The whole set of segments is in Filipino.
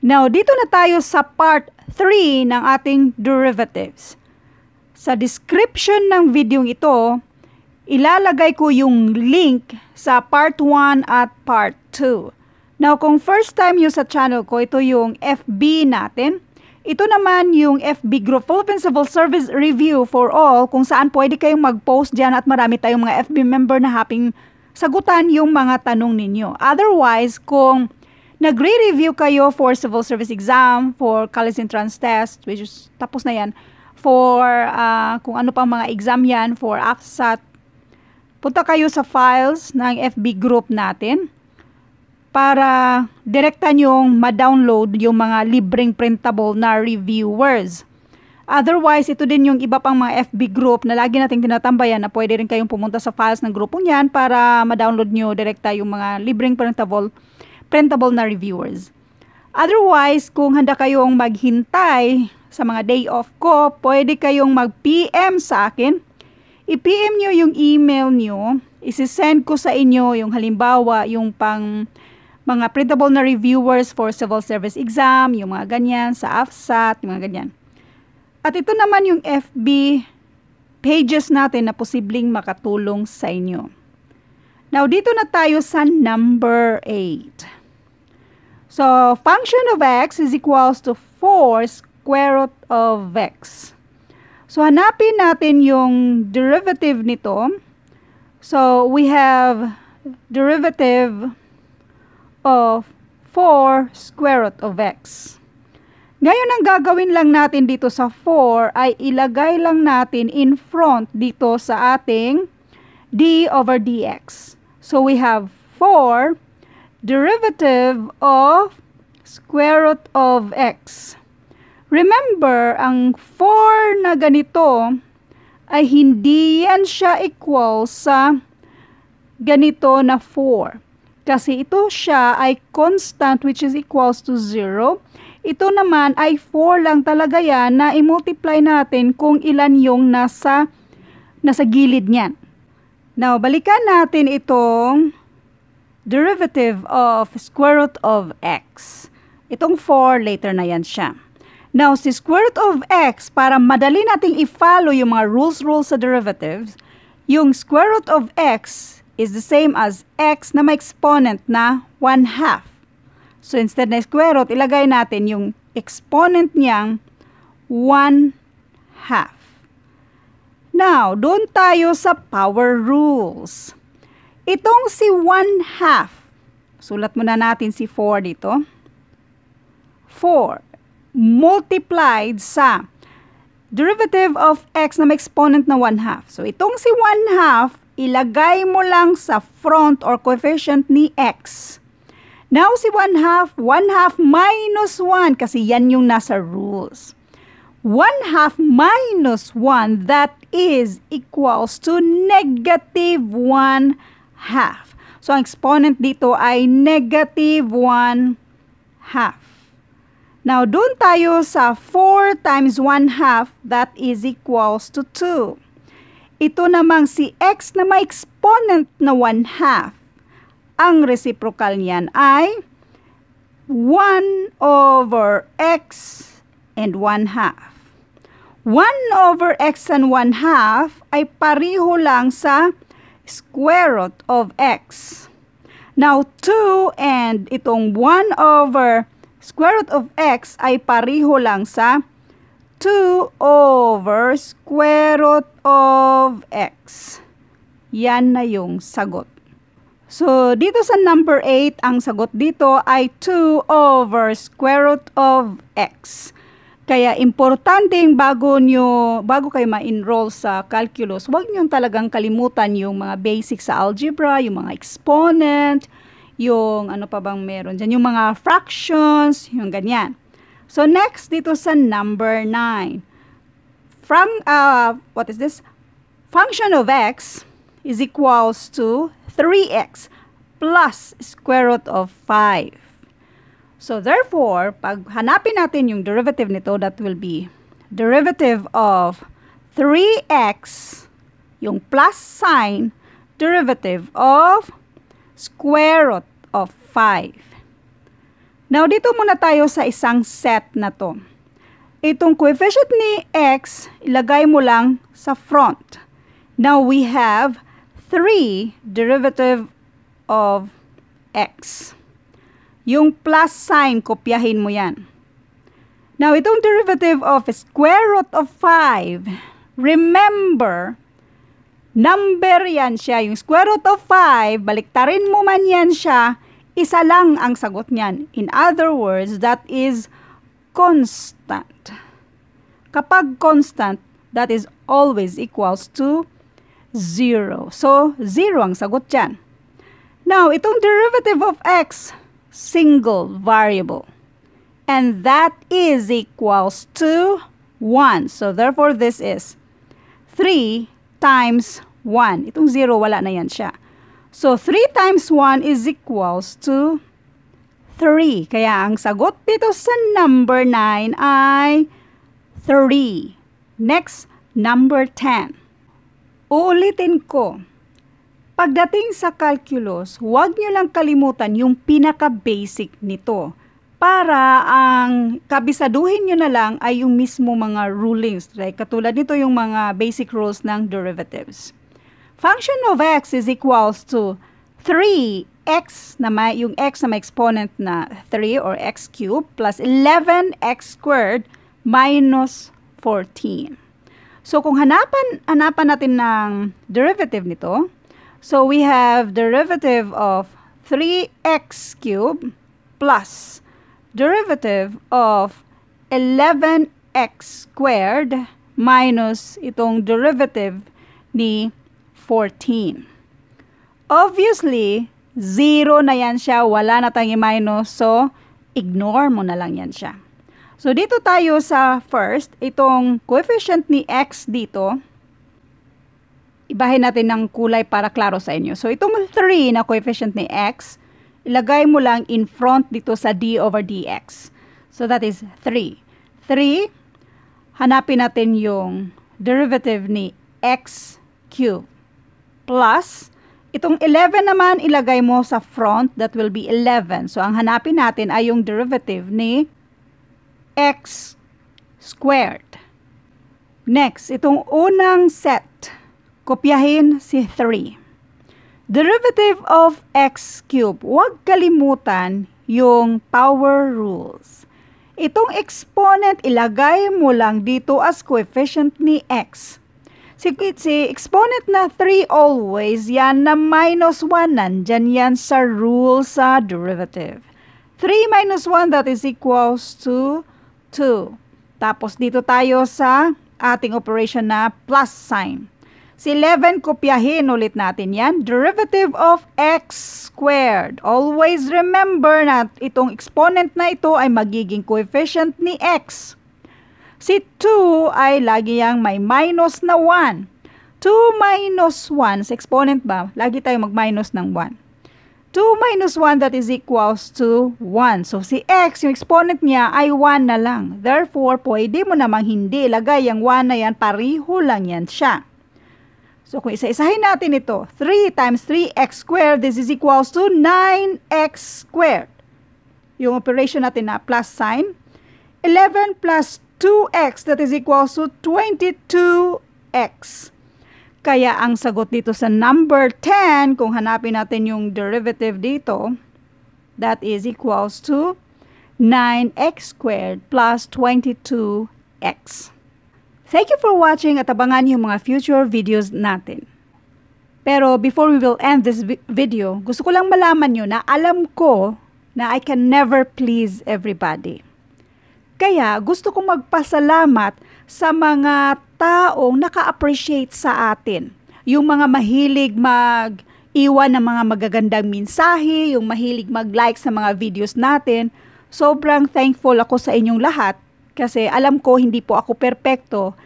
Now, dito na tayo sa part 3 ng ating derivatives. Sa description ng video ito, ilalagay ko yung link sa part 1 at part 2. Now, kung first time yung sa channel ko, ito yung FB natin. Ito naman yung FB group, Philippine Civil Service Review for All, kung saan pwede kayong mag-post dyan at marami tayong mga FB member na happy sagutan yung mga tanong ninyo. Otherwise, kung nagre-review kayo for civil service exam, for college entrance test, which is tapos na yan, for uh, kung ano pang mga exam yan, for AFSAT, punta kayo sa files ng FB group natin para direkta nyong ma-download yung mga libreng printable na reviewers. Otherwise, ito din yung iba pang mga FB group na lagi nating tinatambayan na pwede rin kayong pumunta sa files ng grupong yan para ma-download nyo direkta yung mga libreng printable printable na reviewers. Otherwise, kung handa kayong maghintay sa mga day off ko, pwede kayong mag-PM sa akin. I-PM nyo yung email nyo. Isisend ko sa inyo yung halimbawa, yung pang mga printable na reviewers for civil service exam, yung mga ganyan, sa AFSAT, yung mga ganyan. At ito naman yung FB pages natin na posibleng makatulong sa inyo. Now, dito na tayo sa number 8. So, function of x is equals to 4 square root of x. So, hanapin natin yung derivative nito. So, we have derivative of 4 square root of x. Ngayon, ang gagawin lang natin dito sa 4 ay ilagay lang natin in front dito sa ating d over dx. So, we have 4 derivative of square root of x. Remember, ang 4 na ganito ay hindi yan siya equal sa ganito na 4. Kasi ito siya ay constant which is equals to 0. Ito naman ay 4 lang talaga yan na i-multiply natin kung ilan yung nasa, nasa gilid niyan. Now, balikan natin itong derivative of square root of x. Itong 4, later na yan siya. Now, si square root of x, para madali nating i-follow yung mga rules-rules sa derivatives, yung square root of x is the same as x na may exponent na 1 half. So, instead na square root, ilagay natin yung exponent niyang 1 half. Now, doon tayo sa power rules. Itong si 1 half, sulat muna natin si 4 dito. 4 multiplied sa derivative of x na may exponent na 1 half. So, itong si 1 half, ilagay mo lang sa front or coefficient ni x. Now, si 1 half, 1 half minus 1 kasi yan yung nasa rules. 1 half minus 1, that is equals to negative 1 half. So, ang exponent dito ay negative 1 half. Now, doon tayo sa 4 times 1 half, that is equals to 2. Ito namang si x na may exponent na 1 half. Ang reciprocal niyan ay 1 over x and 1 half. 1 over x and 1 half ay pariho lang sa square root of x. Now, 2 and itong 1 over square root of x ay pariho lang sa 2 over square root of x. Yan na yung sagot. So, dito sa number 8, ang sagot dito ay 2 over square root of x. Kaya importanteng bago nyo, bago kayo ma-enroll sa calculus, huwag nyo talagang kalimutan yung mga basics sa algebra, yung mga exponent, yung ano pa bang meron dyan, yung mga fractions, yung ganyan. So next dito sa number 9. From, uh, what is this? Function of x is equals to 3x plus square root of 5. So therefore, pag hanapin natin yung derivative nito, that will be derivative of 3x, yung plus sign, derivative of square root of 5. Now, dito muna tayo sa isang set na to. Itong coefficient ni x, ilagay mo lang sa front. Now, we have 3 derivative of x. Yung plus sign, kopyahin mo yan. Now, itong derivative of square root of 5, remember, number yan siya. Yung square root of 5, baliktarin mo man yan siya, isa lang ang sagot niyan. In other words, that is constant. Kapag constant, that is always equals to 0. So, 0 ang sagot dyan. Now, itong derivative of x, single variable. And that is equals to 1. So, therefore, this is 3 times 1. Itong 0, wala na yan siya. So, 3 times 1 is equals to 3. Kaya ang sagot dito sa number 9 ay 3. Next, number 10. Uulitin ko. Pagdating sa calculus, huwag nyo lang kalimutan yung pinaka-basic nito para ang kabisaduhin nyo na lang ay yung mismo mga rulings. Like, katulad nito yung mga basic rules ng derivatives. Function of x is equals to 3x na may, yung x na may exponent na 3 or x cubed plus 11x squared minus 14. So kung hanapan, hanapan natin ng derivative nito, so we have derivative of 3x cubed plus derivative of 11x squared minus itong derivative ni 14. Obviously, 0 na yan siya, wala na tayong minus, so ignore mo na lang yan siya. So, dito tayo sa first, itong coefficient ni x dito, ibahin natin ng kulay para klaro sa inyo. So, itong 3 na coefficient ni x, ilagay mo lang in front dito sa d over dx. So, that is 3. 3, hanapin natin yung derivative ni x cubed plus, itong 11 naman ilagay mo sa front, that will be 11. So, ang hanapin natin ay yung derivative ni x squared. Next, itong unang set, kopyahin si 3. Derivative of x cubed, huwag kalimutan yung power rules. Itong exponent, ilagay mo lang dito as coefficient ni x. Si, si exponent na 3 always, yan na minus 1, nandyan yan sa rule sa derivative. 3 minus 1, that is equals to 2. Tapos dito tayo sa ating operation na plus sign. Si 11, kopyahin ulit natin yan. Derivative of x squared. Always remember na itong exponent na ito ay magiging coefficient ni x. Si 2 ay lagi yang may minus na 1. 2 minus 1, sa exponent ba, lagi tayo mag-minus ng 1. 2 minus 1, that is equals to 1. So, si x, yung exponent niya ay 1 na lang. Therefore, pwede mo namang hindi ilagay yung 1 na yan, pariho lang yan siya. So, kung isa-isahin natin ito, 3 times 3x squared, this is equals to 9x squared. Yung operation natin na plus sign. 11 plus 2x that is equals to 22x. Kaya ang sagot dito sa number 10, kung hanapin natin yung derivative dito, that is equals to 9x squared plus 22x. Thank you for watching at abangan yung mga future videos natin. Pero before we will end this video, gusto ko lang malaman nyo na alam ko na I can never please everybody. Kaya gusto kong magpasalamat sa mga taong naka-appreciate sa atin. Yung mga mahilig mag iwan ng mga magagandang mensahe, yung mahilig mag-like sa mga videos natin. Sobrang thankful ako sa inyong lahat kasi alam ko hindi po ako perpekto.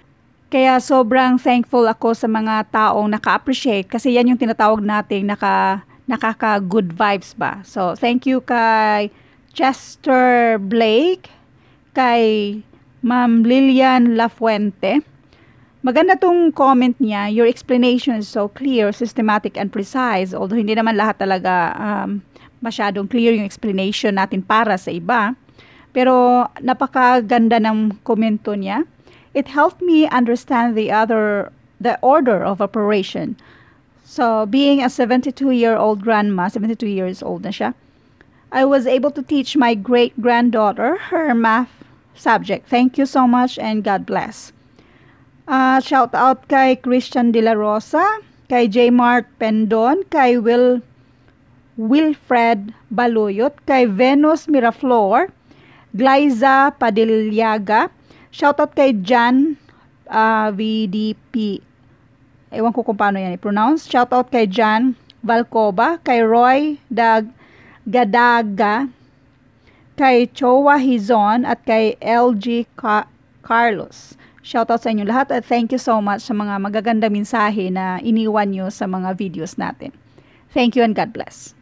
Kaya sobrang thankful ako sa mga taong naka-appreciate kasi yan yung tinatawag nating naka, nakaka-good vibes ba. So, thank you kay Chester Blake, kay Ma'am Lilian Lafuente. Maganda tong comment niya. Your explanation is so clear, systematic, and precise. Although hindi naman lahat talaga um, masyadong clear yung explanation natin para sa iba. Pero napakaganda ng komento niya. It helped me understand the other the order of operation. So, being a 72-year-old grandma, 72 years old na siya, I was able to teach my great-granddaughter her math subject. Thank you so much and God bless. Uh, shout out kay Christian De La Rosa, kay J. Mart Pendon, kay Will Wilfred Baluyot, kay Venus Miraflor, Glyza Padilyaga, shout out kay Jan uh, VDP. Ewan ko kung paano yan i-pronounce. Shout out kay Jan Valcoba, kay Roy Dag Gadaga, kay Chowa Hizon at kay LG Ka- Carlos. Shoutout sa inyo lahat at thank you so much sa mga magaganda mensahe na iniwan nyo sa mga videos natin. Thank you and God bless.